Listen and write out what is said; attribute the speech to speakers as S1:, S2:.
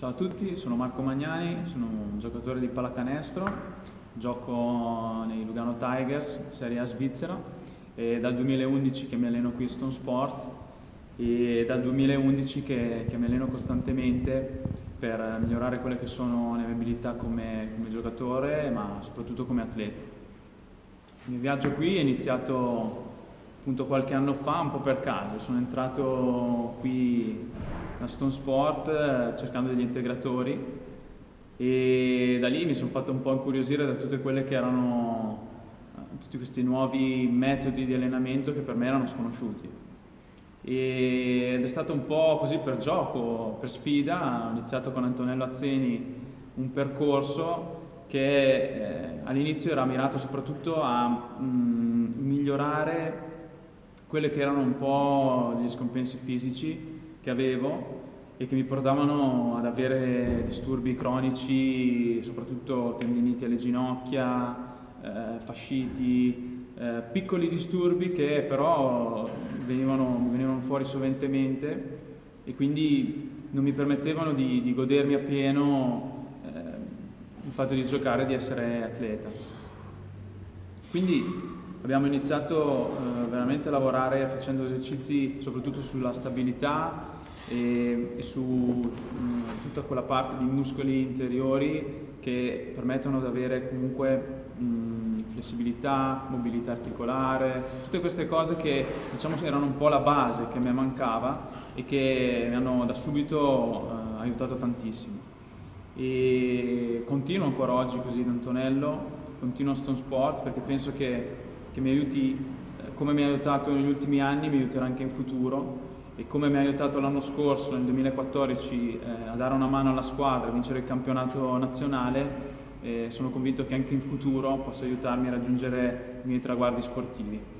S1: Ciao a tutti, sono Marco Magnani, sono un giocatore di pallacanestro, gioco nei Lugano Tigers, Serie A Svizzera, e dal 2011 che mi alleno qui a Stone Sport e dal 2011 che, che mi alleno costantemente per migliorare quelle che sono le mie abilità come, come giocatore ma soprattutto come atleta. Il mio viaggio qui è iniziato appunto qualche anno fa un po' per caso, sono entrato qui a Stone Sport eh, cercando degli integratori e da lì mi sono fatto un po' incuriosire da tutte quelle che erano eh, tutti questi nuovi metodi di allenamento che per me erano sconosciuti. Ed è stato un po' così per gioco, per sfida, ho iniziato con Antonello Azzeni un percorso che eh, all'inizio era mirato soprattutto a mh, mm, migliorare quelle che erano un po' gli scompensi fisici che avevo e che mi portavano ad avere disturbi cronici, soprattutto tendiniti alle ginocchia, eh, fasciti, eh, piccoli disturbi che però venivano, venivano, fuori soventemente e quindi non mi permettevano di, di godermi appieno eh, il fatto di giocare e di essere atleta. Quindi Abbiamo iniziato eh, veramente a lavorare facendo esercizi soprattutto sulla stabilità e, e su mh, mm, tutta quella parte di muscoli interiori che permettono di avere comunque mh, mm, flessibilità, mobilità articolare, tutte queste cose che diciamo erano un po' la base che mi mancava e che mi hanno da subito eh, aiutato tantissimo. E continuo ancora oggi così da Antonello, continuo a Stone Sport perché penso che che mi aiuti, eh, come mi ha aiutato negli ultimi anni, mi aiuterà anche in futuro e come mi ha aiutato l'anno scorso, nel 2014, eh, a dare una mano alla squadra, a vincere il campionato nazionale, eh, sono convinto che anche in futuro possa aiutarmi a raggiungere i miei traguardi sportivi.